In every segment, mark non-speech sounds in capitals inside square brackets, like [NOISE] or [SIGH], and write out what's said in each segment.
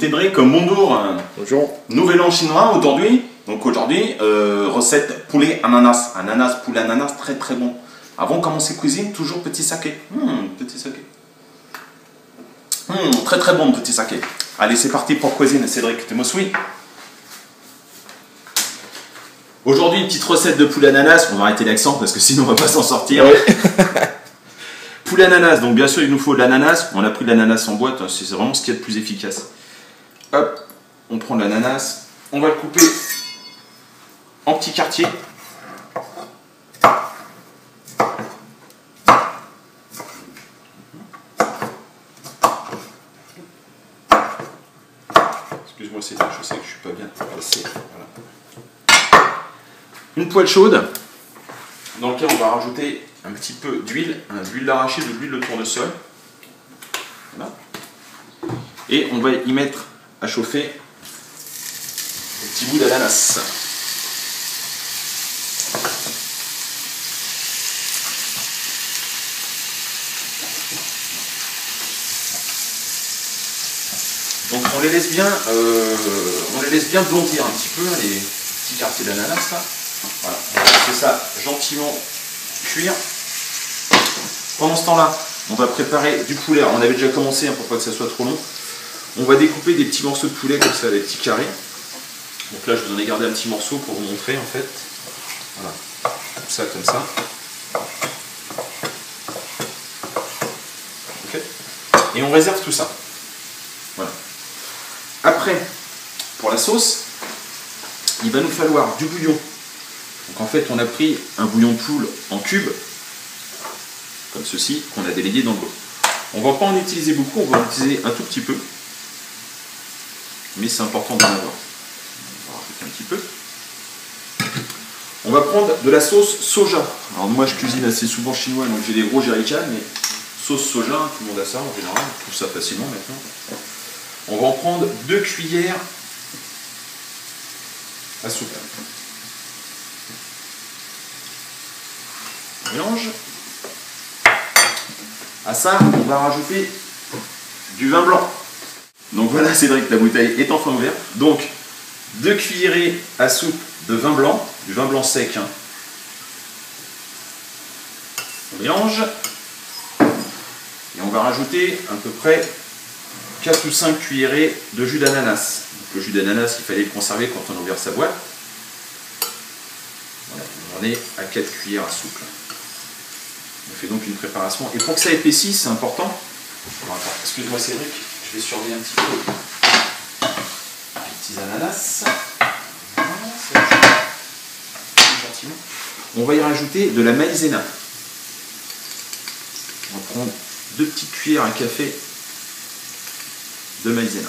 Tédric, bonjour. Bonjour. Nouvel an chinois aujourd'hui. Donc aujourd'hui, euh, recette poulet ananas. Ananas, poulet ananas, très très bon. Avant de commencer cuisine, toujours petit saké. Hmm, petit saké. Hmm, très très bon petit saké. Allez, c'est parti pour cuisine. Cédric, tu me suis Aujourd'hui, petite recette de poulet ananas. On va arrêter l'accent parce que sinon on va pas s'en sortir. [LAUGHS] poulet ananas, donc bien sûr il nous faut de l'ananas. On a pris de l'ananas en boîte, c'est vraiment ce qu'il y a de plus efficace. Hop, on prend de l'ananas, on va le couper en petits quartiers. Excuse-moi, c'est je sais que je suis pas bien placé. Voilà. Une poêle chaude dans laquelle on va rajouter un petit peu d'huile, hein, de l'huile d'arachide ou de l'huile de tournesol. Voilà. Et on va y mettre à chauffer un petit bout d'ananas. Donc on les laisse bien, euh, on les laisse bien blondir un petit peu, hein, les petits quartiers d'ananas là. Voilà, on va laisser ça gentiment cuire. Pendant ce temps-là, on va préparer du poulet. On avait déjà commencé hein, pour pas que ça soit trop long. On va découper des petits morceaux de poulet comme ça, des petits carrés. Donc là, je vous en ai gardé un petit morceau pour vous montrer en fait. Voilà, comme ça, comme ça. Et on réserve tout ça. Voilà. Après, pour la sauce, il va nous falloir du bouillon. Donc en fait, on a pris un bouillon de poule en cube, comme ceci, qu'on a délayé dans l'eau. On va pas en utiliser beaucoup, on va en utiliser un tout petit peu. Mais c'est important d'en avoir. On va rajouter un petit peu. On va prendre de la sauce soja. Alors moi je cuisine assez souvent chinois, donc j'ai des gros jerrycans, mais sauce soja, tout le monde a ça en général, on trouve ça facilement maintenant. On va en prendre deux cuillères à soupe. On mélange. À ça, on va rajouter du vin blanc. Donc voilà Cédric, la bouteille est enfin ouverte. Donc, deux cuillerées à soupe de vin blanc, du vin blanc sec. hein. On mélange. Et on va rajouter à peu près 4 ou 5 cuillerées de jus d'ananas. Le jus d'ananas, il fallait le conserver quand on a ouvert sa boîte. Voilà, on en est à 4 cuillères à soupe. On fait donc une préparation. Et pour que ça épaississe, c'est important. Excuse-moi Cédric, je vais surveiller un petit peu les petits ananas. On va y rajouter de la maïzena. On va prendre deux petites cuillères à café de maïzena.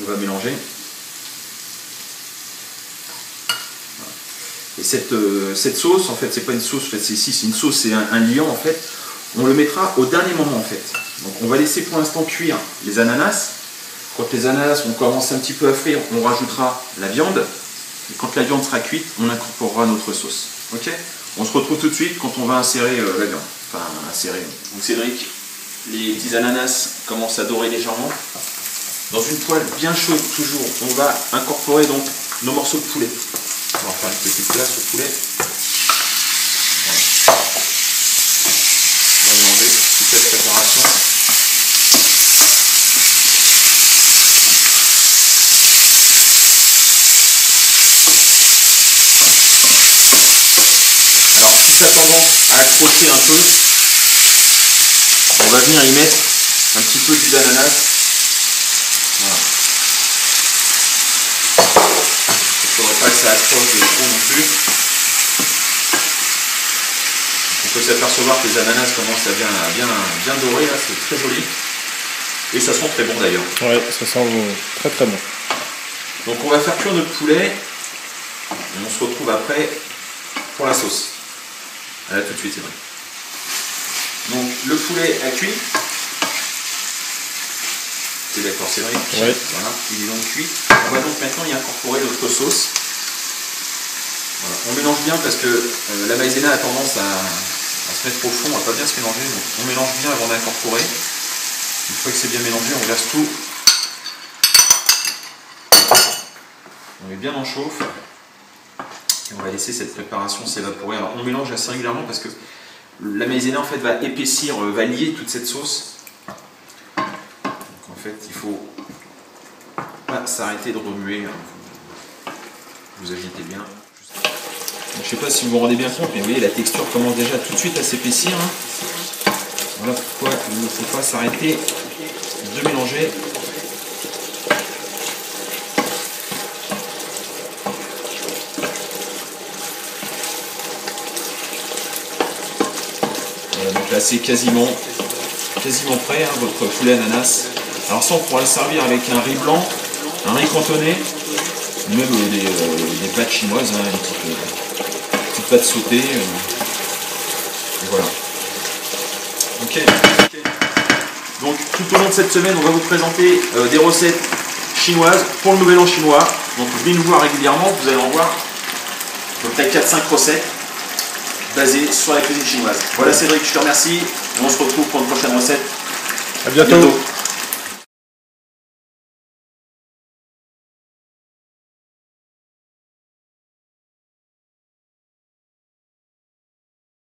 On va mélanger. Et cette, euh, sauce, en fait, c'est pas une sauce, en fait, c'est une sauce, c'est un, un liant, en fait. On le mettra au dernier moment, en fait. Donc, on va laisser pour l'instant cuire les ananas. Quand les ananas vont commencer un petit peu à frire, on rajoutera la viande. Et quand la viande sera cuite, on incorporera notre sauce. Ok? On se retrouve tout de suite quand on va insérer euh, la viande. Enfin, insérer. Donc, Cédric, les petits ananas commencent à dorer légèrement. Dans une poêle bien chaude toujours, on va incorporer donc nos morceaux de poulet. On va faire une petite place au poulet. Voilà. On va mélanger toute cette préparation. Alors si ça a tendance à accrocher un peu, on va venir y mettre un petit peu d'huile d'ananas. Voilà. Il ne faudrait pas que ça accroche de trop non plus. On peut s'apercevoir que les ananas commencent à bien, bien, bien dorer, là, c'est très joli. Et ça sent très bon d'ailleurs. Ouais, ça sent très très bon. Donc on va faire cuire notre poulet. Et on se retrouve après pour la sauce. À là tout de suite, c'est vrai. Donc le poulet a cuit. T'es d'accord, c'est vrai Ouais. Voilà, il est donc cuit. On va donc maintenant y incorporer notre sauce. Voilà. On mélange bien parce que euh, la maïzena a tendance à, à se mettre au fond, à pas bien se mélanger. Donc on mélange bien avant d'incorporer. Une fois que c'est bien mélangé, on verse tout. On met bien en chauffe. On va laisser cette préparation s'évaporer. On mélange assez régulièrement parce que la maïzena en fait va épaissir, euh, va lier toute cette sauce. Donc en fait il faut pas s'arrêter de remuer. hein. Vous agitez bien. Je ne sais pas si vous vous rendez bien compte, mais vous voyez la texture commence déjà tout de suite à s'épaissir. hein. Voilà pourquoi il ne faut pas s'arrêter de mélanger. Voilà, donc c'est quasiment, quasiment prêt, hein, votre poulet ananas. Alors ça on pourra le servir avec un riz blanc, un riz cantonné, même euh, des, euh, des pâtes chinoises, hein, une petite, euh, pâte sautée. voilà. Ok. Donc tout au long de cette semaine, on va vous présenter des recettes chinoises pour le nouvel an chinois. Donc venez nous voir régulièrement, vous allez en voir peut-être 4-5 recettes basées sur la cuisine chinoise. Voilà Cédric, je te remercie et on se retrouve pour une prochaine recette. À bientôt. bientôt.